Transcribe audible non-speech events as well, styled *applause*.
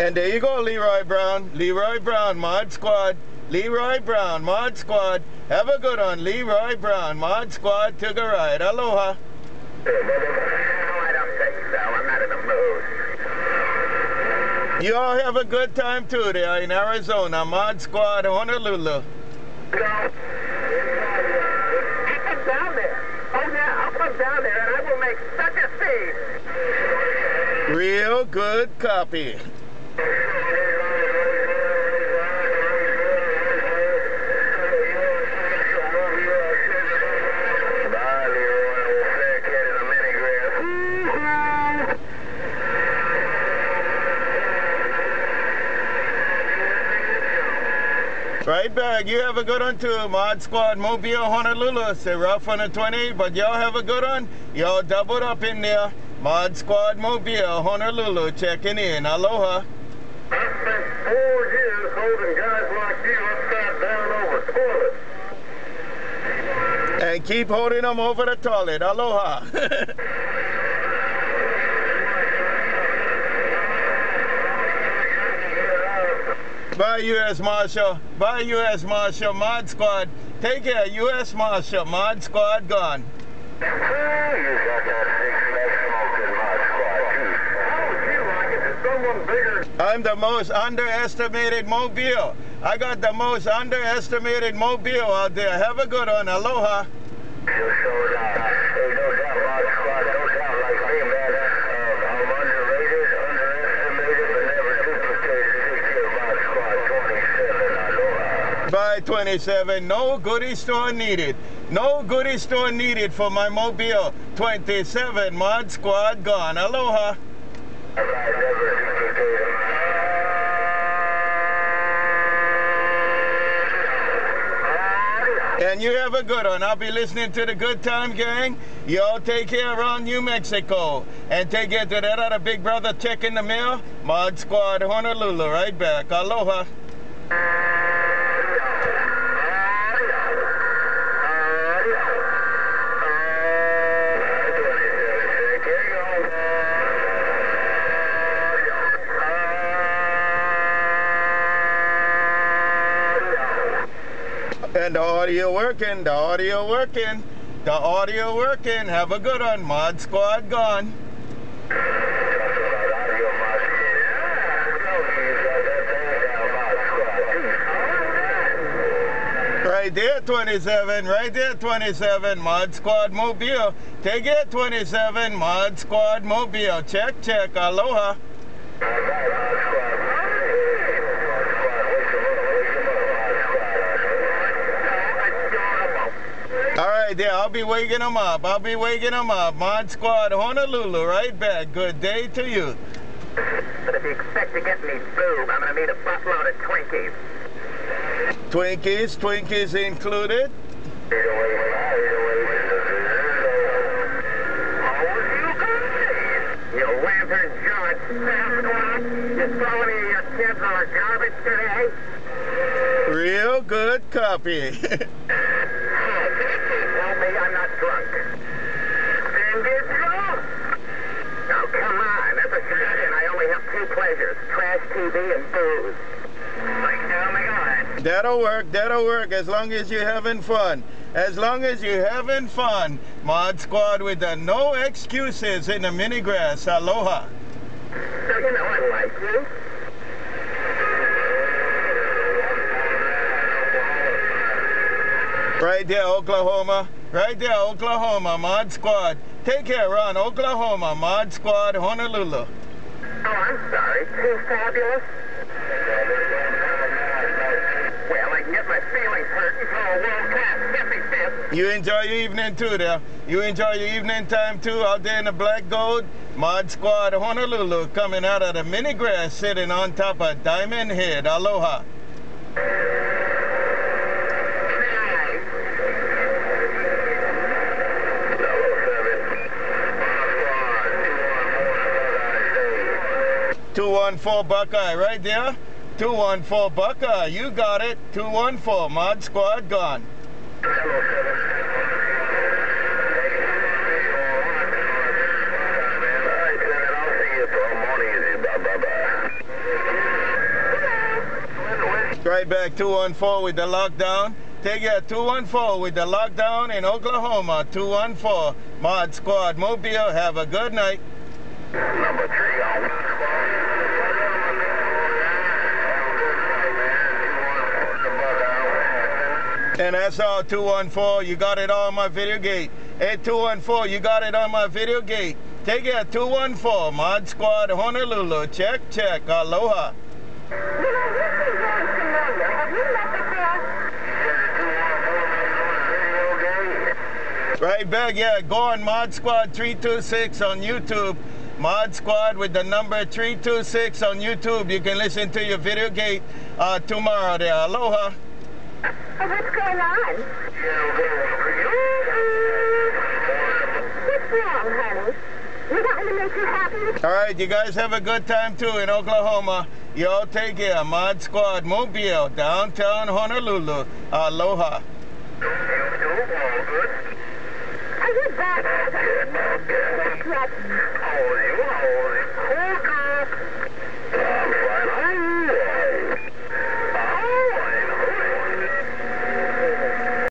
And there you go, Leroy Brown. Leroy Brown, Mod Squad. Leroy Brown, Mod Squad. Have a good one, Leroy Brown, Mod Squad. Took a ride. Aloha. You all have a good time too there in Arizona. Mod Squad, Honolulu. Come down there. Oh, yeah, I'll come down there and I will make such a scene. Real good copy. Bye, Leroy. Old fat cat in a mini-grass. Right back. You have a good one too. Mod Squad, Mobile, Honolulu. Say rough on the 20, but y'all have a good one. Y'all doubled up in there. Mod Squad, Mobile, Honolulu, checking in. Aloha. I spent four years holding guys like you upside down over toilets. And keep holding them over the toilet. Aloha. *laughs* Bye, U.S. Marshal. Bye, U.S. Marshal. Mod Squad. Take care, U.S. Marshal. Mod Squad gone. You got that six-pack smoking mod squad, too. How would you like it if I'm the most underestimated mobile. I got the most underestimated mobile out there. Have a good one. Aloha. Hey, no doubt, Mod Squad, no doubt, like me, man. I'm underrated, underestimated, but never duplicated. Take care, Mod Squad 27, aloha. By 27, no goodie store needed. No goodie store needed for my mobile. 27, Mod Squad gone. Aloha. Have a good one. I'll be listening to the Good Time Gang. Y'all take care around New Mexico. And take care to that other big brother checking the mail. Mod Squad Honolulu, right back. Aloha. And the audio working, the audio working, the audio working. Have a good one. Mod Squad gone. Right there, 27. Right there, 27. Mod Squad Mobile. Take it, 27. Mod Squad Mobile. Check, check. Aloha. All right, there. I'll be waking them up. I'll be waking them up. Mod Squad Honolulu. Right back. Good day to you. But if you expect to get me food, I'm gonna need a buttload of Twinkies. Twinkies, Twinkies included. You lantern jawed Sasquatch! You throw any of your kids on the garbage today? Real good copy. *laughs* Me I'm not drunk. Then get drunk! Oh, come on. That's a tradition. I only have two pleasures. Trash TV and booze. Like, oh my God. That'll work. That'll work as long as you're having fun. As long as you're having fun. Mod Squad with the no excuses in the mini grass. Aloha. So you know I like you. Right there, Oklahoma. Right there, Oklahoma. Mod Squad. Take care, Ron. Oklahoma. Mod Squad, Honolulu. Oh, I'm sorry. Too fabulous? Well, I can get my feelings hurt and throw a world-class hippie fit. You enjoy your evening too there. You enjoy your evening time too out there in the black gold. Mod Squad Honolulu coming out of the mini grass sitting on top of Diamond Head. Aloha. 214 Buckeye right there. 214 Buckeye, you got it. 214, Mod Squad gone. Right back 214 with the lockdown. Take it. 214 with the lockdown in Oklahoma. 214 Mod Squad Mobile. Have a good night. Number three. And that's all 214. You got it on my video gate. Hey 214, you got it on my video gate. Take care 214 Mod Squad Honolulu. Check, check. Aloha. Right back, yeah. Go on Mod Squad 326 on YouTube. Mod Squad with the number 326 on YouTube. You can listen to your video gate uh, tomorrow there. Aloha. Oh, what's going on? What's wrong, honey? You got me to make you happy? All right, you guys have a good time too in Oklahoma. Y'all take care. Mod Squad Mobile, downtown Honolulu. Aloha. Are you back?